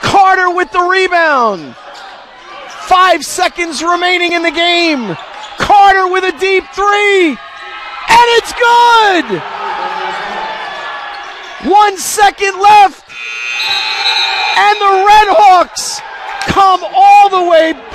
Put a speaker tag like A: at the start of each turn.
A: Carter with the rebound. Five seconds remaining in the game. Carter with a deep three. And it's good! One second left. And the Red Hawks come all the way back.